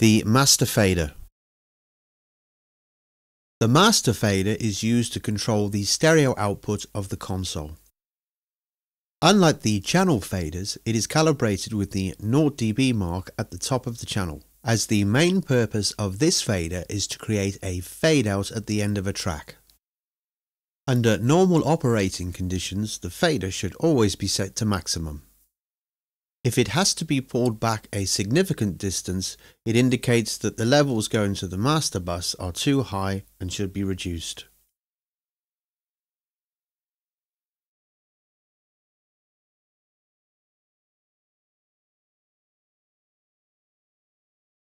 The master fader. The master fader is used to control the stereo output of the console. Unlike the channel faders, it is calibrated with the 0 dB mark at the top of the channel, as the main purpose of this fader is to create a fade out at the end of a track. Under normal operating conditions, the fader should always be set to maximum. If it has to be pulled back a significant distance, it indicates that the levels going to the master bus are too high and should be reduced.